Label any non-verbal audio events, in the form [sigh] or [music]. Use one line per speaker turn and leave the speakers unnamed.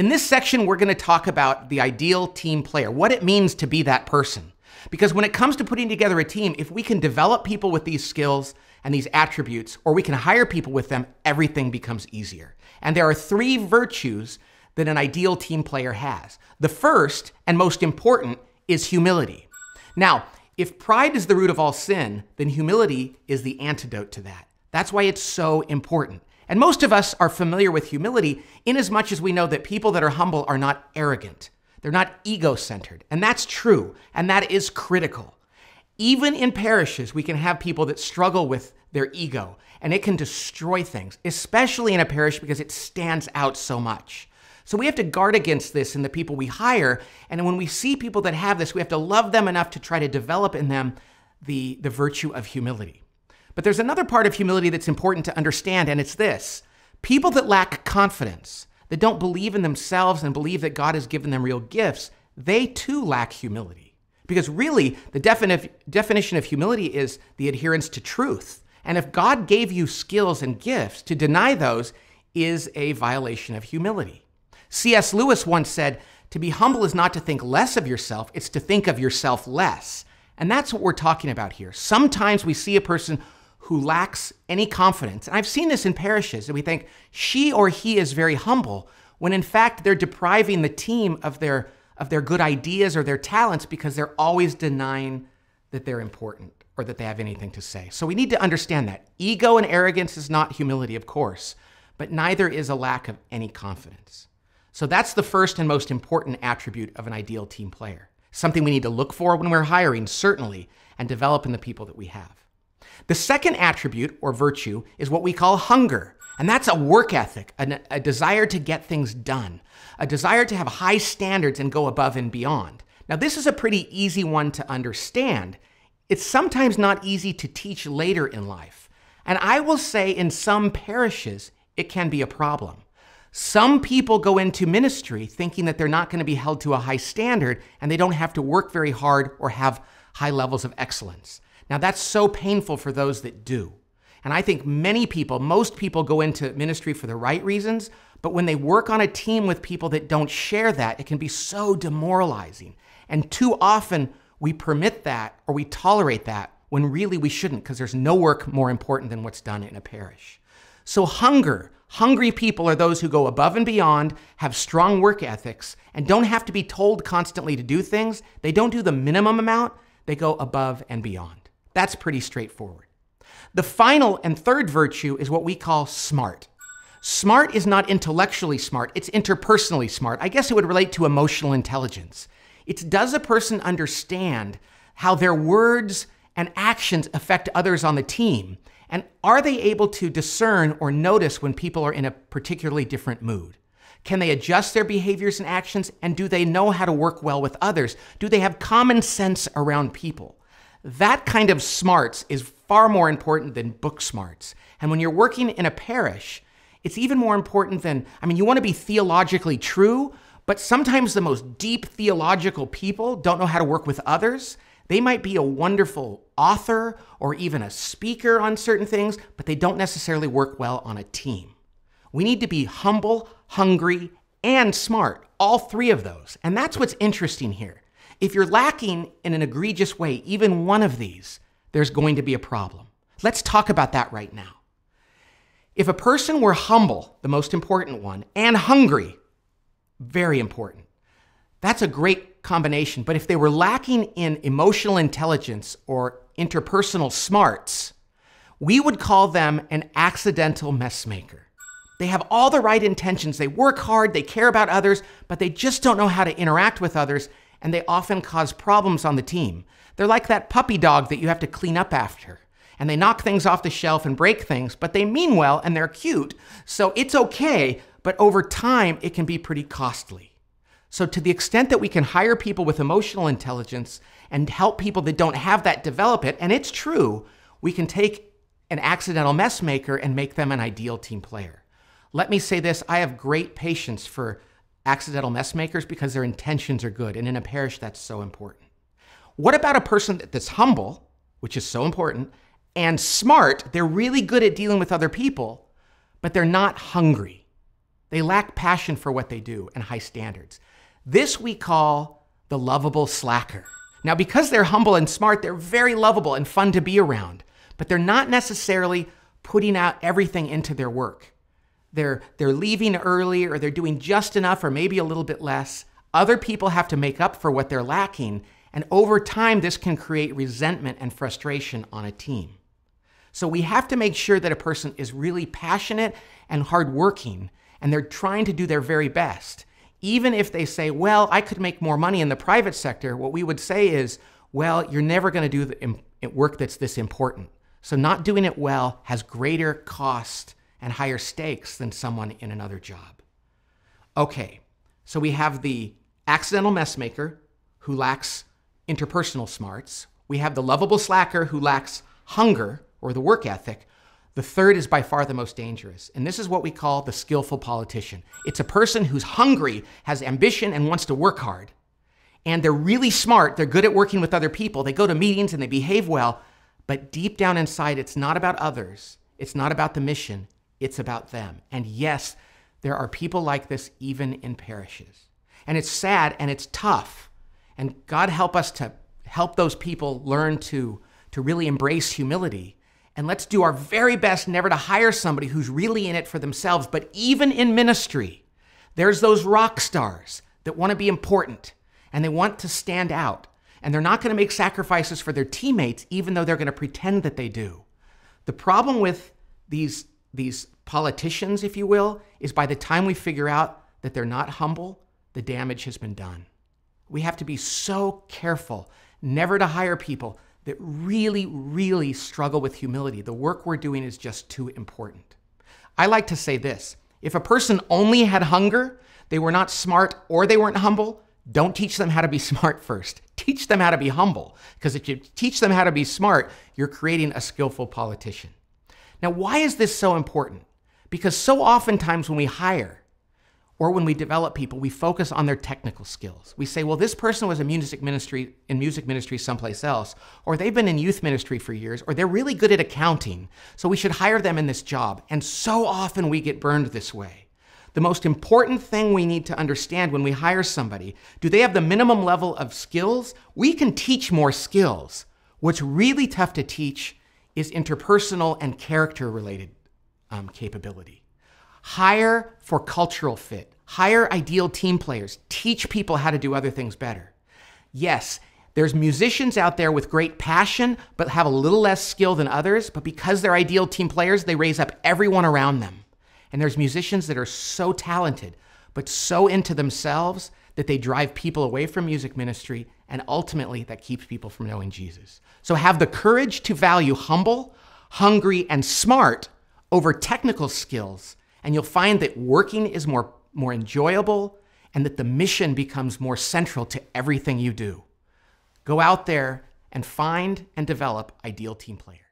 In this section, we're going to talk about the ideal team player, what it means to be that person. Because when it comes to putting together a team, if we can develop people with these skills and these attributes, or we can hire people with them, everything becomes easier. And there are three virtues that an ideal team player has. The first and most important is humility. Now, if pride is the root of all sin, then humility is the antidote to that. That's why it's so important. And most of us are familiar with humility in as much as we know that people that are humble are not arrogant. They're not ego centered. And that's true. And that is critical. Even in parishes, we can have people that struggle with their ego and it can destroy things, especially in a parish because it stands out so much. So we have to guard against this in the people we hire. And when we see people that have this, we have to love them enough to try to develop in them the, the virtue of humility. But there's another part of humility that's important to understand, and it's this people that lack confidence, that don't believe in themselves and believe that God has given them real gifts, they too lack humility. Because really, the defini- definition of humility is the adherence to truth. And if God gave you skills and gifts, to deny those is a violation of humility. C.S. Lewis once said, To be humble is not to think less of yourself, it's to think of yourself less. And that's what we're talking about here. Sometimes we see a person who lacks any confidence. And I've seen this in parishes, and we think she or he is very humble, when in fact they're depriving the team of their, of their good ideas or their talents because they're always denying that they're important or that they have anything to say. So we need to understand that. Ego and arrogance is not humility, of course, but neither is a lack of any confidence. So that's the first and most important attribute of an ideal team player. Something we need to look for when we're hiring, certainly, and develop in the people that we have. The second attribute or virtue is what we call hunger. And that's a work ethic, a, a, desire to get things done, a desire to have high standards and go above and beyond. Now, this is a pretty easy one to understand. It's sometimes not easy to teach later in life. And I will say in some parishes, it can be a problem. Some people go into ministry thinking that they're not going to be held to a high standard and they don't have to work very hard or have high levels of excellence. Now, that's so painful for those that do. And I think many people, most people go into ministry for the right reasons, but when they work on a team with people that don't share that, it can be so demoralizing. And too often we permit that or we tolerate that when really we shouldn't, because there's no work more important than what's done in a parish. So, hunger. Hungry people are those who go above and beyond, have strong work ethics, and don't have to be told constantly to do things. They don't do the minimum amount, they go above and beyond. That's pretty straightforward. The final and third virtue is what we call smart. Smart is not intellectually smart, it's interpersonally smart. I guess it would relate to emotional intelligence. It's does a person understand how their words and actions affect others on the team? And are they able to discern or notice when people are in a particularly different mood? Can they adjust their behaviors and actions? And do they know how to work well with others? Do they have common sense around people? That kind of smarts is far more important than book smarts. And when you're working in a parish, it's even more important than, I mean, you want to be theologically true, but sometimes the most deep theological people don't know how to work with others. They might be a wonderful author or even a speaker on certain things, but they don't necessarily work well on a team. We need to be humble, hungry, and smart, all three of those. And that's what's interesting here. If you're lacking in an egregious way, even one of these, there's going to be a problem. Let's talk about that right now. If a person were humble, the most important one, and hungry, very important, that's a great combination. But if they were lacking in emotional intelligence or interpersonal smarts, we would call them an accidental messmaker. They have all the right intentions. They work hard, they care about others, but they just don't know how to interact with others and they often cause problems on the team. They're like that puppy dog that you have to clean up after. And they knock things off the shelf and break things, but they mean well and they're cute. So it's okay, but over time, it can be pretty costly. So, to the extent that we can hire people with emotional intelligence and help people that don't have that develop it, and it's true, we can take an accidental mess maker and make them an ideal team player. Let me say this I have great patience for accidental mess makers because their intentions are good. And in a parish, that's so important. What about a person that's humble, which is so important, and smart? They're really good at dealing with other people, but they're not hungry. They lack passion for what they do and high standards. This we call the lovable slacker. Now, because they're humble and smart, they're very lovable and fun to be around, but they're not necessarily putting out everything into their work. They're, they're leaving early or they're doing just enough or maybe a little bit less. Other people have to make up for what they're lacking, and over time, this can create resentment and frustration on a team. So we have to make sure that a person is really passionate and hardworking, and they're trying to do their very best. Even if they say, well, I could make more money in the private sector, what we would say is, well, you're never going to do the work that's this important. So not doing it well has greater cost and higher stakes than someone in another job. Okay, so we have the accidental messmaker who lacks interpersonal smarts. We have the lovable slacker who lacks hunger or the work ethic. The third is by far the most dangerous, and this is what we call the skillful politician. It's a person who's hungry, has ambition, and wants to work hard. And they're really smart, they're good at working with other people, they go to meetings and they behave well, but deep down inside, it's not about others, it's not about the mission, it's about them. And yes, there are people like this even in parishes. And it's sad and it's tough. And God help us to help those people learn to, to really embrace humility. And let's do our very best never to hire somebody who's really in it for themselves. But even in ministry, there's those rock stars that want to be important and they want to stand out. And they're not going to make sacrifices for their teammates, even though they're going to pretend that they do. The problem with these these politicians, if you will, is by the time we figure out that they're not humble, the damage has been done. We have to be so careful never to hire people that really, really struggle with humility. The work we're doing is just too important. I like to say this if a person only had hunger, they were not smart, or they weren't humble, don't teach them how to be [laughs] smart first. Teach them how to be humble. Because if you teach them how to be smart, you're creating a skillful politician. Now, why is this so important? Because so oftentimes when we hire or when we develop people, we focus on their technical skills. We say, well, this person was in music ministry in music ministry someplace else, or they've been in youth ministry for years, or they're really good at accounting, so we should hire them in this job. And so often we get burned this way. The most important thing we need to understand when we hire somebody, do they have the minimum level of skills? We can teach more skills. What's really tough to teach is interpersonal and character related um, capability. Hire for cultural fit, hire ideal team players, teach people how to do other things better. Yes, there's musicians out there with great passion, but have a little less skill than others, but because they're ideal team players, they raise up everyone around them. And there's musicians that are so talented, but so into themselves that they drive people away from music ministry and ultimately that keeps people from knowing Jesus. So have the courage to value humble, hungry, and smart over technical skills, and you'll find that working is more, more enjoyable and that the mission becomes more central to everything you do. Go out there and find and develop ideal team players.